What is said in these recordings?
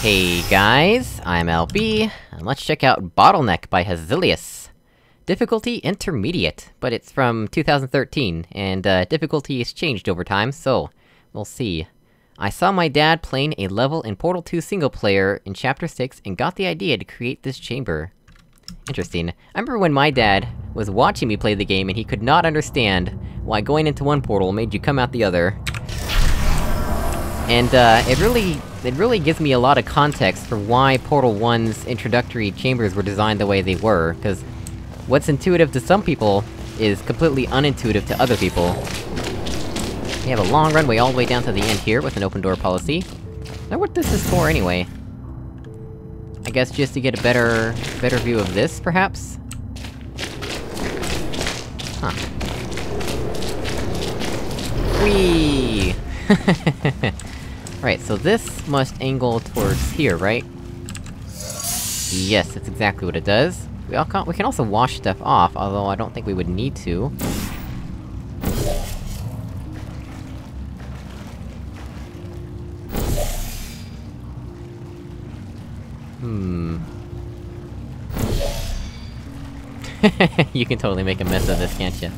Hey guys, I'm LB, and let's check out Bottleneck by Hazellius. Difficulty Intermediate, but it's from 2013, and uh, difficulty has changed over time, so... We'll see. I saw my dad playing a level in Portal 2 single player in Chapter 6 and got the idea to create this chamber. Interesting. I remember when my dad was watching me play the game and he could not understand why going into one portal made you come out the other. And, uh, it really... it really gives me a lot of context for why Portal 1's introductory chambers were designed the way they were, cause... What's intuitive to some people, is completely unintuitive to other people. We have a long runway all the way down to the end here, with an open door policy. Wonder what this is for, anyway. I guess just to get a better... better view of this, perhaps? Huh. Whee! right, so this must angle towards here, right? Yes, that's exactly what it does. We, all can, we can also wash stuff off, although I don't think we would need to. Hmm... you can totally make a mess of this, can't you?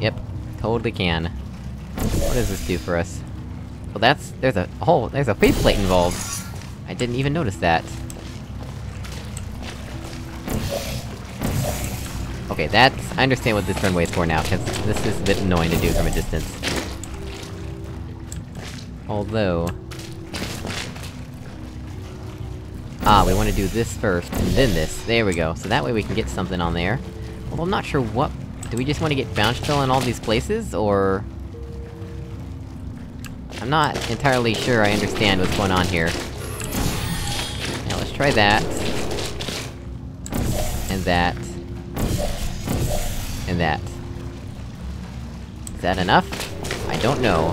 Yep, totally can. What does this do for us? Well that's- there's a- oh, there's a faith plate involved! I didn't even notice that. Okay, that's- I understand what this runway is for now, cause this is a bit annoying to do from a distance. Although... Ah, we wanna do this first, and then this. There we go. So that way we can get something on there. Although I'm not sure what... Do we just wanna get bounce gel in all these places, or...? I'm not entirely sure I understand what's going on here. Now let's try that. And that. And that. Is that enough? I don't know.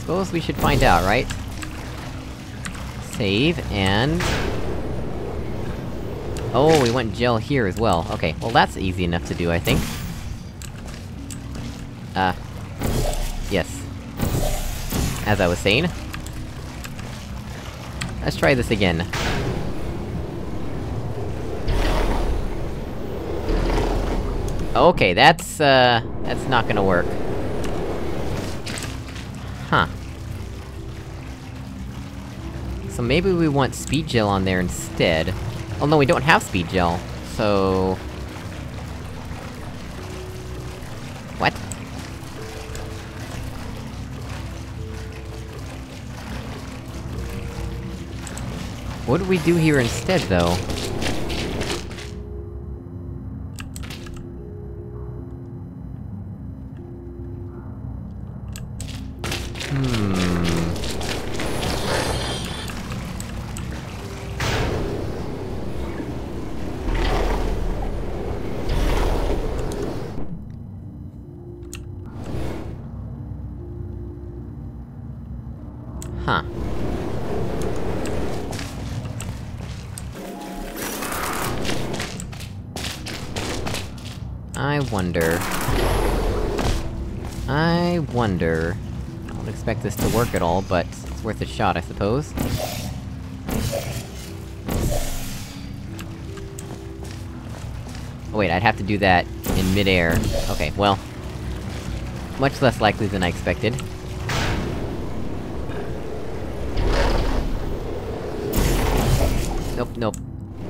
Suppose we should find out, right? Save, and... Oh, we want gel here as well. Okay, well that's easy enough to do, I think. Yes. As I was saying. Let's try this again. Okay, that's, uh... That's not gonna work. Huh. So maybe we want speed gel on there instead. Oh no, we don't have speed gel, so... What? What do we do here instead, though? Hmm... Huh. I wonder... I wonder... I don't expect this to work at all, but it's worth a shot, I suppose. Oh wait, I'd have to do that in midair. Okay, well... Much less likely than I expected. Nope, nope.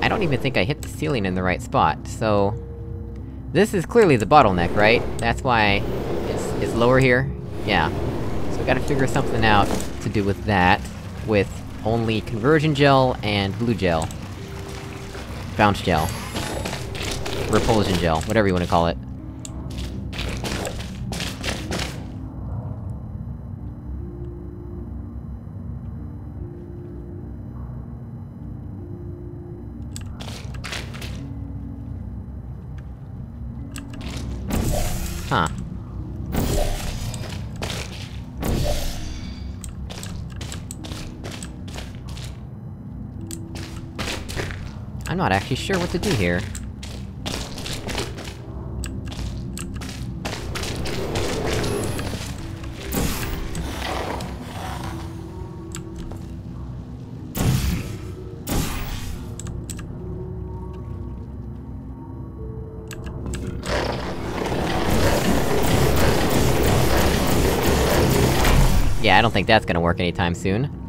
I don't even think I hit the ceiling in the right spot, so... This is clearly the bottleneck, right? That's why it's, it's lower here? Yeah. So we gotta figure something out to do with that, with only conversion gel and blue gel. Bounce gel. Repulsion gel, whatever you wanna call it. I'm not actually sure what to do here. Yeah, I don't think that's gonna work anytime soon.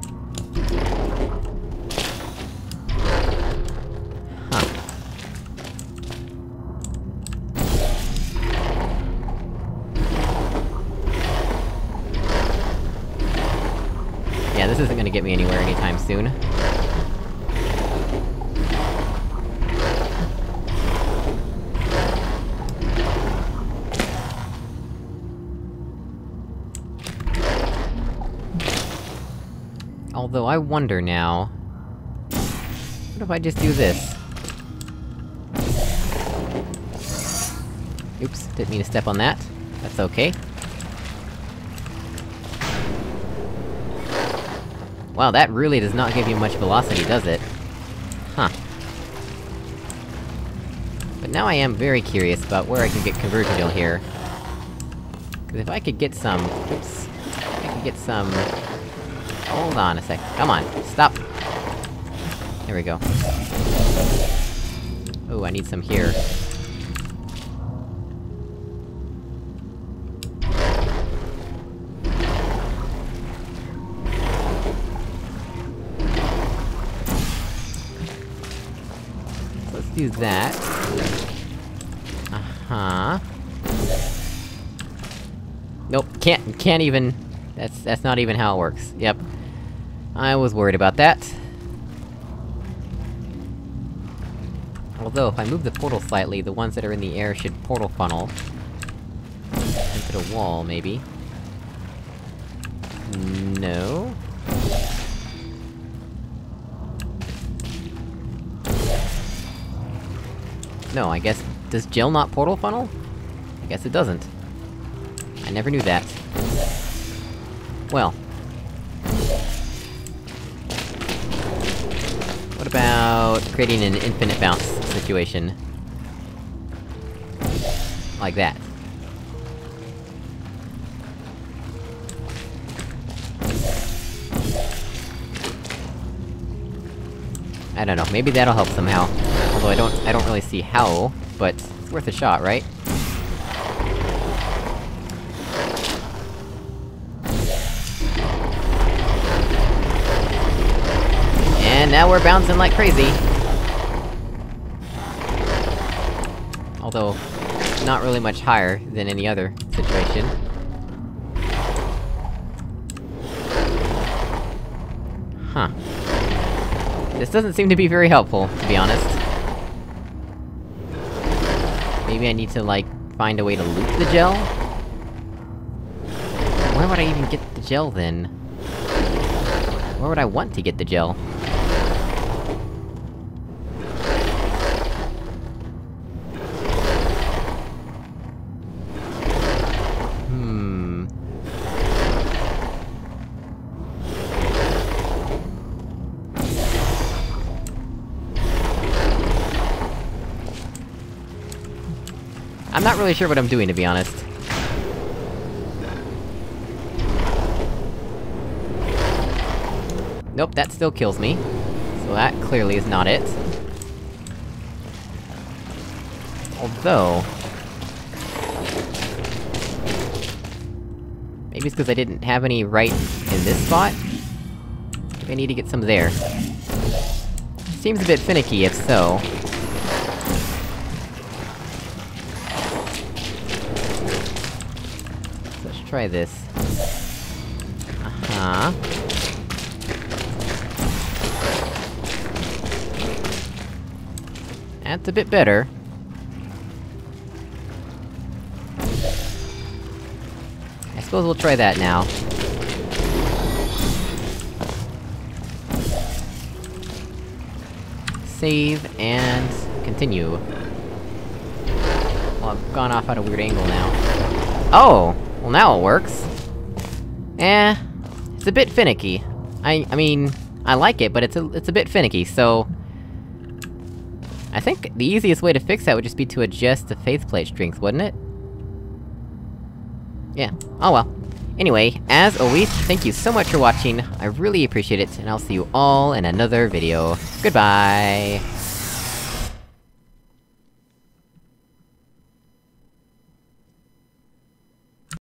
This isn't gonna get me anywhere anytime soon. Although, I wonder now... What if I just do this? Oops, didn't mean to step on that. That's okay. Wow, that really does not give you much velocity, does it? Huh. But now I am very curious about where I can get conversion gel here. Cause if I could get some... Oops. I could get some... Hold on a sec. Come on, stop! There we go. Oh, I need some here. Do that. Uh-huh. Nope, can't- can't even... That's- that's not even how it works. Yep. I was worried about that. Although, if I move the portal slightly, the ones that are in the air should portal funnel... into the wall, maybe. No? No, I guess... Does gel not portal funnel? I guess it doesn't. I never knew that. Well. What about creating an infinite bounce situation? Like that. I don't know, maybe that'll help somehow. Although I don't- I don't really see how, but it's worth a shot, right? And now we're bouncing like crazy! Although, not really much higher than any other situation. Huh. This doesn't seem to be very helpful, to be honest. Maybe I need to, like, find a way to loop the gel? Where would I even get the gel, then? Where would I want to get the gel? I'm not really sure what I'm doing, to be honest. Nope, that still kills me. So that clearly is not it. Although... Maybe it's because I didn't have any right in this spot? I need to get some there. Seems a bit finicky, if so. Try this. Uh-huh. That's a bit better. I suppose we'll try that now. Save, and... continue. Well, I've gone off at a weird angle now. Oh! Well now it works. Eh... It's a bit finicky. I- I mean... I like it, but it's a- it's a bit finicky, so... I think the easiest way to fix that would just be to adjust the faith plate strength, wouldn't it? Yeah. Oh well. Anyway, as always, thank you so much for watching, I really appreciate it, and I'll see you all in another video. Goodbye!